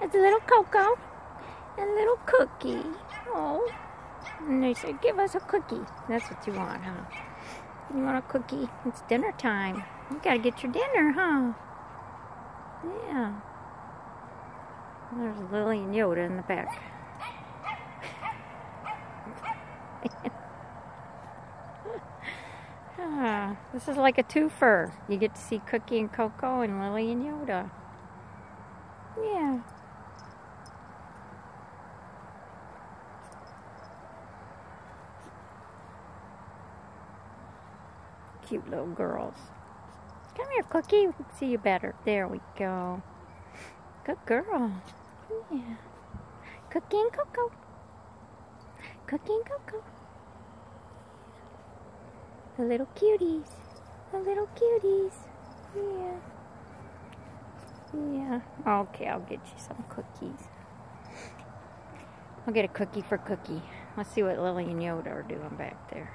It's a little Coco and a little cookie. Oh. And they said, give us a cookie. That's what you want, huh? You want a cookie? It's dinner time. You gotta get your dinner, huh? Yeah. There's Lily and Yoda in the back. ah, this is like a twofer. You get to see Cookie and Coco and Lily and Yoda. Yeah. Cute little girls. Come here, Cookie. We can see you better. There we go. Good girl. Yeah. Cookie and Coco. Cookie and Coco. The little cuties. The little cuties. Yeah. Yeah. Okay, I'll get you some cookies. I'll get a cookie for Cookie. Let's see what Lily and Yoda are doing back there.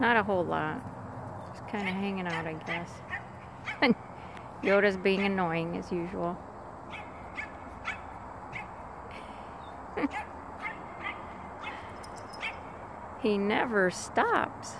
Not a whole lot. Just kind of hanging out, I guess. Yoda's being annoying as usual. he never stops.